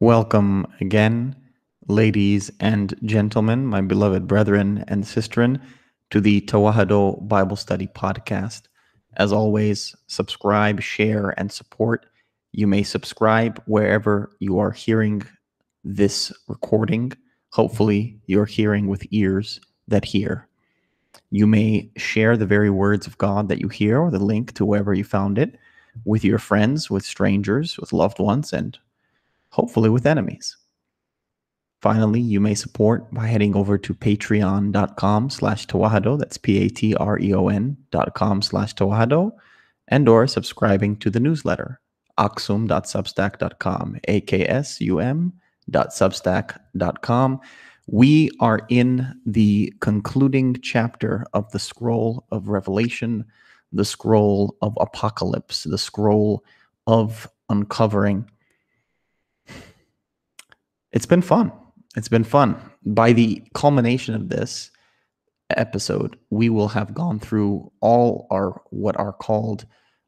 Welcome again, ladies and gentlemen, my beloved brethren and sisterin, to the Tewahido Bible Study Podcast. As always, subscribe, share, and support. You may subscribe wherever you are hearing this recording. Hopefully, you're hearing with ears that hear. You may share the very words of God that you hear or the link to wherever you found it with your friends, with strangers, with loved ones, and hopefully with enemies. Finally, you may support by heading over to patreon.com slash tewahido, that's P-A-T-R-E-O-N dot com slash tewahido, and or subscribing to the newsletter, aksum.substack.com, A-K-S-U-M dot substack.com. We are in the concluding chapter of the scroll of Revelation, the scroll of Apocalypse, the scroll of uncovering. It's been fun. It's been fun. By the culmination of this episode, we will have gone through all our what are called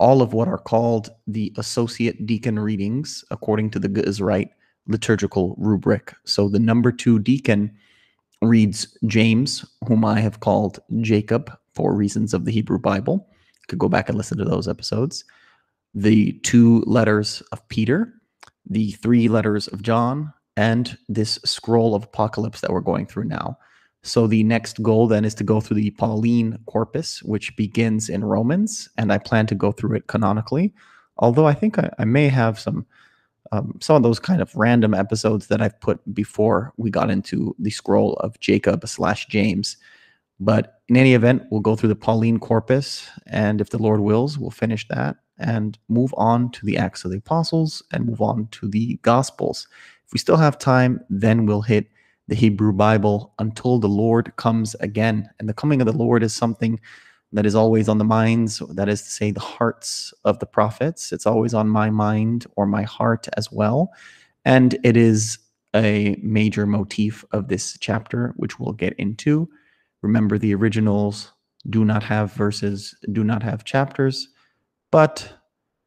all of what are called the associate deacon readings according to the Ge'ez rite liturgical rubric. So the number 2 deacon reads James, whom I have called Jacob for reasons of the Hebrew Bible. You could go back and listen to those episodes. The two letters of Peter, the three letters of John, and this scroll of apocalypse that we're going through now. So the next goal then is to go through the Pauline corpus, which begins in Romans, and I plan to go through it canonically. Although I think I, I may have some um, some of those kind of random episodes that I've put before we got into the scroll of Jacob slash James. But in any event, we'll go through the Pauline corpus, and if the Lord wills, we'll finish that and move on to the Acts of the Apostles and move on to the Gospels. If we still have time, then we'll hit the Hebrew Bible until the Lord comes again. And the coming of the Lord is something that is always on the minds, that is to say, the hearts of the prophets. It's always on my mind or my heart as well. And it is a major motif of this chapter, which we'll get into. Remember, the originals do not have verses, do not have chapters, but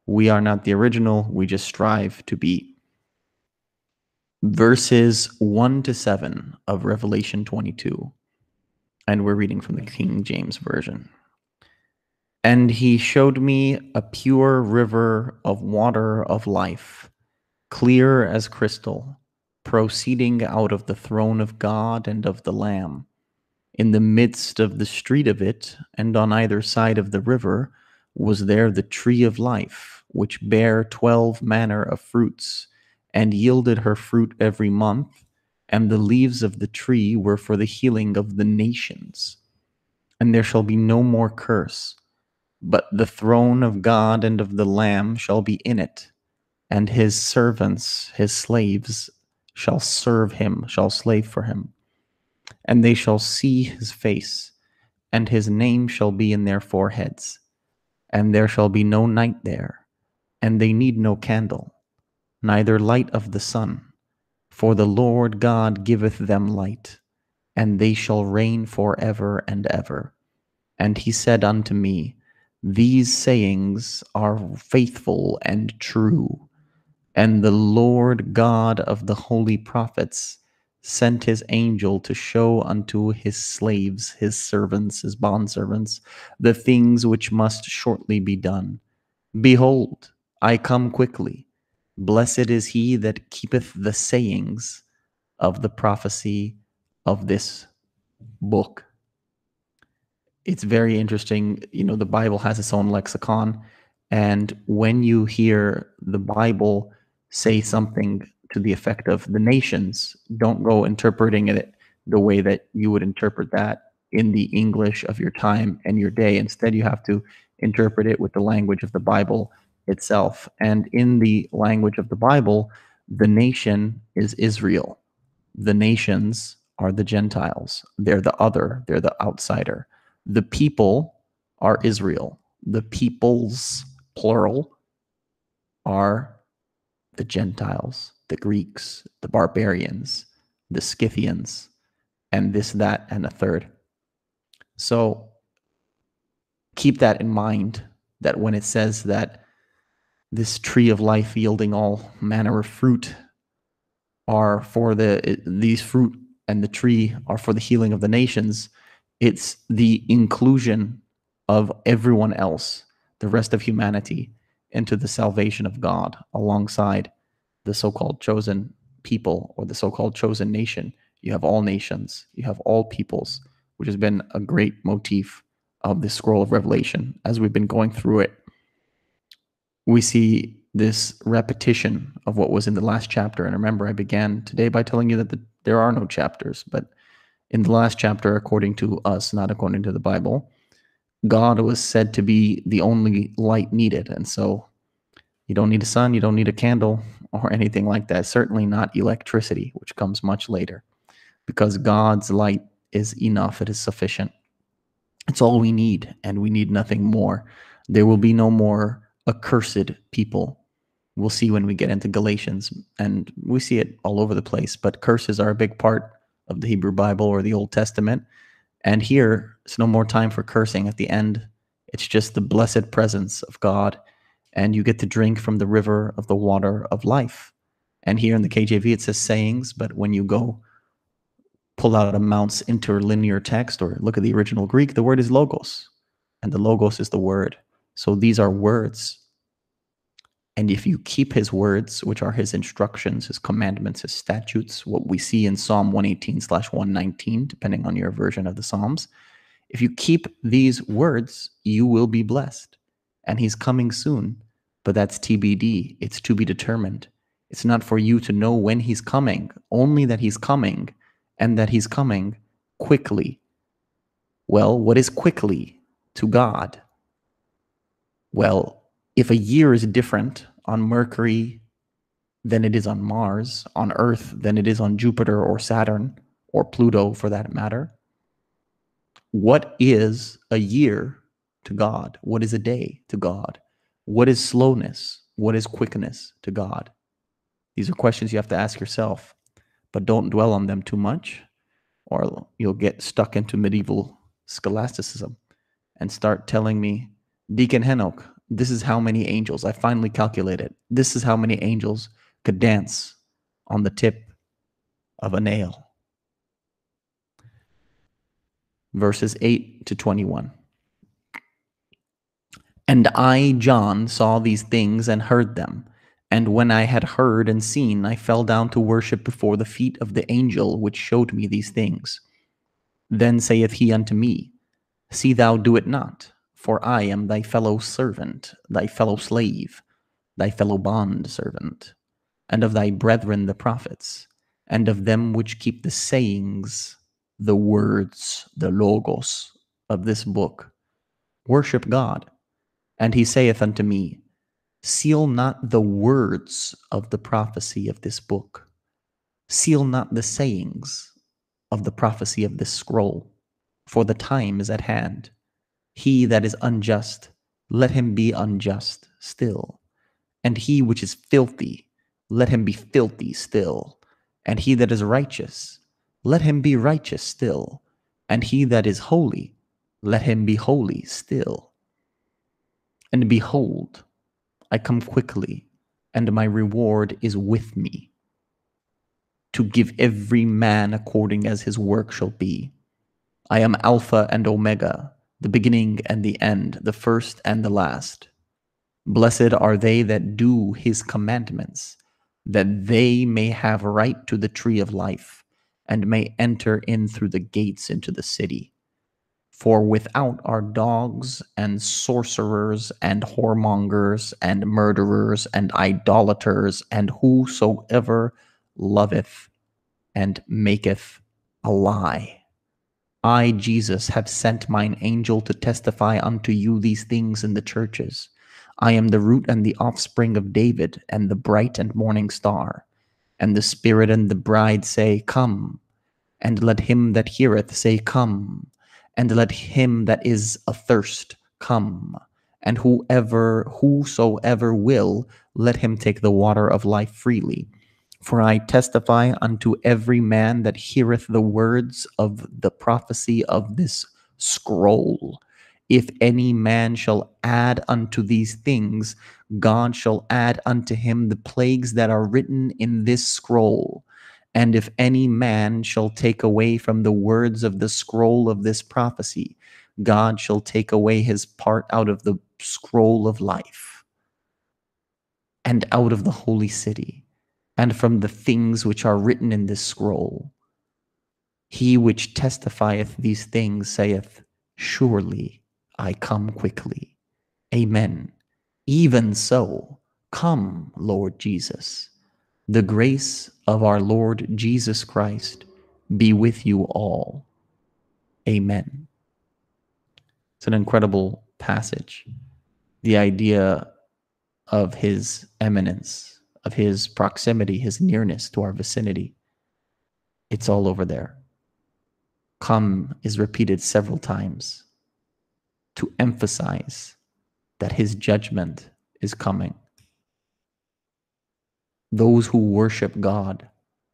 we are not the original. We just strive to be verses 1 to 7 of Revelation 22. And we're reading from the King James Version. And he showed me a pure river of water of life, clear as crystal, proceeding out of the throne of God and of the Lamb. In the midst of the street of it, and on either side of the river, was there the tree of life, which bare twelve manner of fruits and yielded her fruit every month, and the leaves of the tree were for the healing of the nations. And there shall be no more curse, but the throne of God and of the Lamb shall be in it, and his servants, his slaves, shall serve him, shall slave for him. And they shall see his face, and his name shall be in their foreheads. And there shall be no night there, and they need no candle neither light of the sun. For the Lord God giveth them light, and they shall reign for ever and ever. And he said unto me, These sayings are faithful and true. And the Lord God of the holy prophets sent his angel to show unto his slaves, his servants, his bondservants, the things which must shortly be done. Behold, I come quickly. Blessed is he that keepeth the sayings of the prophecy of this book. It's very interesting. You know, the Bible has its own lexicon. And when you hear the Bible say something to the effect of the nations, don't go interpreting it the way that you would interpret that in the English of your time and your day. Instead, you have to interpret it with the language of the Bible itself. And in the language of the Bible, the nation is Israel. The nations are the Gentiles. They're the other, they're the outsider. The people are Israel. The peoples, plural, are the Gentiles, the Greeks, the barbarians, the Scythians, and this, that, and a third. So keep that in mind that when it says that this tree of life yielding all manner of fruit are for the these fruit and the tree are for the healing of the nations. It's the inclusion of everyone else the rest of humanity into the salvation of god alongside the so-called chosen people or the so-called chosen nation. You have all nations. You have all peoples which has been a great motif of the scroll of revelation as we've been going through it we see this repetition of what was in the last chapter. And remember, I began today by telling you that the, there are no chapters, but in the last chapter, according to us, not according to the Bible, God was said to be the only light needed. And so you don't need a sun, you don't need a candle, or anything like that. Certainly not electricity, which comes much later, because God's light is enough, it is sufficient. It's all we need, and we need nothing more. There will be no more accursed people we'll see when we get into Galatians, and we see it all over the place. But curses are a big part of the Hebrew Bible or the Old Testament. And here, it's no more time for cursing at the end. It's just the blessed presence of God, and you get to drink from the river of the water of life. And here in the KJV, it says sayings, but when you go pull out a Mounce's interlinear text or look at the original Greek, the word is logos, and the logos is the word. So these are words and if you keep his words, which are his instructions, his commandments, his statutes, what we see in Psalm 118 slash 119, depending on your version of the Psalms, if you keep these words, you will be blessed. And he's coming soon, but that's TBD. It's to be determined. It's not for you to know when he's coming, only that he's coming and that he's coming quickly. Well, what is quickly to God? Well, if a year is different on Mercury than it is on Mars, on Earth than it is on Jupiter or Saturn or Pluto for that matter, what is a year to God? What is a day to God? What is slowness? What is quickness to God? These are questions you have to ask yourself, but don't dwell on them too much, or you'll get stuck into medieval scholasticism and start telling me, Deacon Henok, this is how many angels, I finally calculated, this is how many angels could dance on the tip of a nail. Verses 8 to 21. And I, John, saw these things and heard them. And when I had heard and seen, I fell down to worship before the feet of the angel which showed me these things. Then saith he unto me, See thou do it not. For I am thy fellow servant, thy fellow slave, thy fellow bond servant, and of thy brethren the prophets, and of them which keep the sayings, the words, the logos of this book. Worship God. And he saith unto me, Seal not the words of the prophecy of this book, seal not the sayings of the prophecy of this scroll, for the time is at hand. He that is unjust, let him be unjust still. And he which is filthy, let him be filthy still. And he that is righteous, let him be righteous still. And he that is holy, let him be holy still. And behold, I come quickly, and my reward is with me, to give every man according as his work shall be. I am Alpha and Omega the beginning and the end, the first and the last. Blessed are they that do his commandments, that they may have right to the tree of life, and may enter in through the gates into the city. For without are dogs and sorcerers and whoremongers and murderers and idolaters and whosoever loveth and maketh a lie. I, Jesus, have sent mine angel to testify unto you these things in the churches. I am the root and the offspring of David, and the bright and morning star. And the Spirit and the bride say, Come. And let him that heareth say, Come. And let him that is athirst come. And whoever, whosoever will, let him take the water of life freely. For I testify unto every man that heareth the words of the prophecy of this scroll. If any man shall add unto these things, God shall add unto him the plagues that are written in this scroll. And if any man shall take away from the words of the scroll of this prophecy, God shall take away his part out of the scroll of life and out of the holy city and from the things which are written in this scroll. He which testifieth these things saith, Surely I come quickly. Amen. Even so, come, Lord Jesus. The grace of our Lord Jesus Christ be with you all. Amen. It's an incredible passage. The idea of his imminence, of his proximity, his nearness to our vicinity. It's all over there. Come is repeated several times to emphasize that his judgment is coming. Those who worship God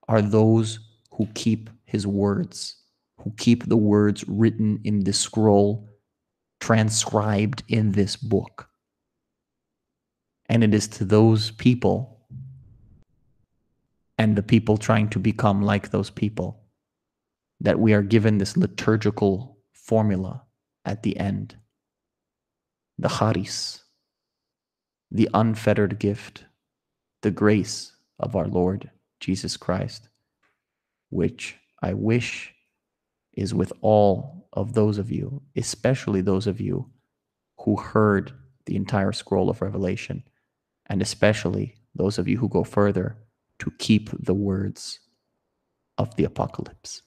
are those who keep his words, who keep the words written in this scroll transcribed in this book. And it is to those people and the people trying to become like those people that we are given this liturgical formula at the end. The charis, the unfettered gift, the grace of our Lord Jesus Christ, which I wish is with all of those of you, especially those of you who heard the entire scroll of Revelation, and especially those of you who go further to keep the words of the apocalypse.